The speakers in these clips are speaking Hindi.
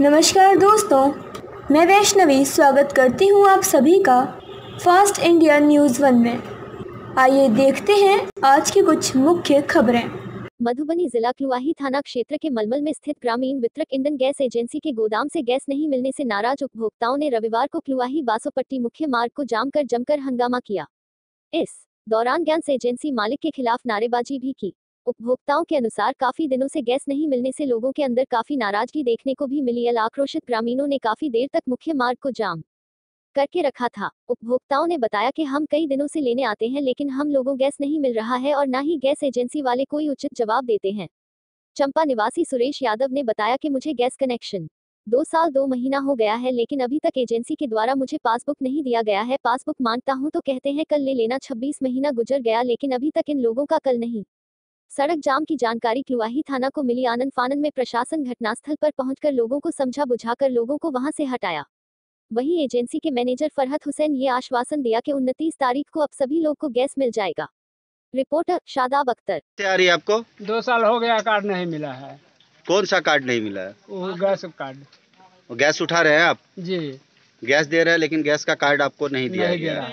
नमस्कार दोस्तों, मैं वैष्णवी स्वागत करती हूँ आप सभी का फास्ट इंडिया न्यूज़ वन में। आइए देखते हैं आज की कुछ मुख्य खबरें। मधुबनी जिला क्लुआही थाना क्षेत्र के मलमल में स्थित ग्रामीण वितरक इंडन गैस एजेंसी के गोदाम से गैस नहीं मिलने से नाराज़ उपभोक्ताओं ने रविवार को क्लुआही बासोपट्टी मुख्य मार्ग को जाम कर जमकर हंगामा किया। इस दौरान गैस एजेंसी मालिक के खिलाफ नारेबाजी भी की। उपभोक्ताओं के अनुसार काफ़ी दिनों से गैस नहीं मिलने से लोगों के अंदर काफ़ी नाराज़गी देखने को भी मिली। अल आक्रोशित ग्रामीणों ने काफ़ी देर तक मुख्य मार्ग को जाम करके रखा था। उपभोक्ताओं ने बताया कि हम कई दिनों से लेने आते हैं, लेकिन हम लोगों गैस नहीं मिल रहा है और न ही गैस एजेंसी वाले कोई उचित जवाब देते हैं। चंपा निवासी सुरेश यादव ने बताया कि मुझे गैस कनेक्शन दो साल दो महीना हो गया है, लेकिन अभी तक एजेंसी के द्वारा मुझे पासबुक नहीं दिया गया है। पासबुक माँगता हूँ तो कहते हैं कल ले लेना। 26 महीना गुजर गया, लेकिन अभी तक इन लोगों का कल नहीं। सड़क जाम की जानकारी क्लुआही थाना को मिली। आनंद फानंद में प्रशासन घटनास्थल पर पहुंचकर लोगों को समझा बुझाकर लोगों को वहाँ से हटाया। वहीं एजेंसी के मैनेजर फरहत हुसैन ये आश्वासन दिया कि उनतीस तारीख को अब सभी लोग को गैस मिल जाएगा। रिपोर्टर शादाब अख्तर। तैयारी आपको? दो साल हो गया कार्ड नहीं मिला है। कौन सा कार्ड नहीं मिला है? वो गैस कार्ड। गैस उठा रहे हैं आप? जी। गैस दे रहे हैं लेकिन गैस का कार्ड आपको नहीं दिया गया।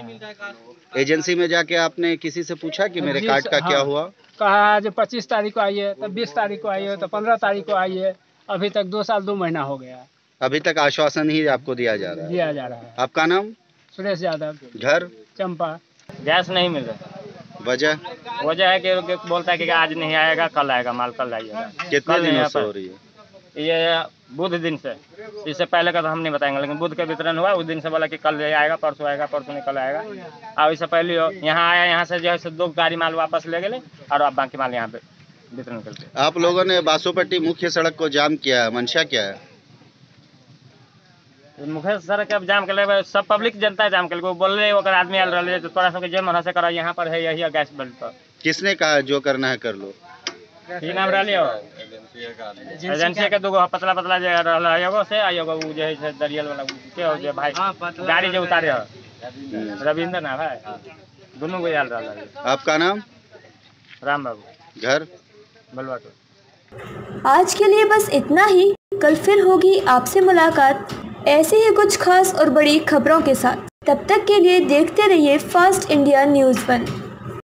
एजेंसी में जाके आपने किसी से पूछा कि मेरे कार्ड का हाँ। क्या हुआ? कहा जो पच्चीस तारीख को आइए तो बीस तारीख को आइए तो पंद्रह तारीख को आइए अभी तक दो साल दो महीना हो गया अभी तक आश्वासन ही आपको दिया जा रहा है? दिया जा रहा है। आपका नाम? सुरेश यादव। घर? चंपा। गैस नहीं मिल रहा। वजह? वजह है कि बोलता है कि आज नहीं आएगा कल आएगा माल कल आइएगा कितने दिन दिनों से हो रही है? ये बुध दिन से। इससे पहले का तो हम नहीं बताएँगे लेकिन बुध का वितरण हुआ। उस दिन से बोला कि कल ये आएगा परसों आएगा परसों नहीं कल आएगा। और इससे पहले यहाँ आया यहाँ से जो है दो गाड़ी माल वापस ले गए और अब बाकी माल यहाँ पे वितरण करते आप लोगों ने बासोपट्टी मुख्य सड़क को जाम किया है मंशा क्या है? मुख्य सड़क के जाम के लिए सब पब्लिक जनता जाम के लिए वो बोल रहे ओकर आदमी आल रहे तो तोरा सबके जे मन से करा यहाँ पर है यही गैस बल्ट पर। किसने कहा जो करना है कर लो। की नाम रहली हो एजेंसी के दूगो पतला पतला जे रहल एगो से आ एगो उ जे है से दरियल वाला के हो जे भाई गाड़ी जे उतारे हो रविंद्र ना भाई दोनों को आयल रहल आपका नाम राम बाबू घर बलवा आज के लिए बस इतना ही। कल फिर होगी आपसे मुलाकात। ऐसे ही कुछ खास और बड़ी खबरों के साथ। तब तक के लिए देखते रहिए फास्ट इंडिया न्यूज़ वन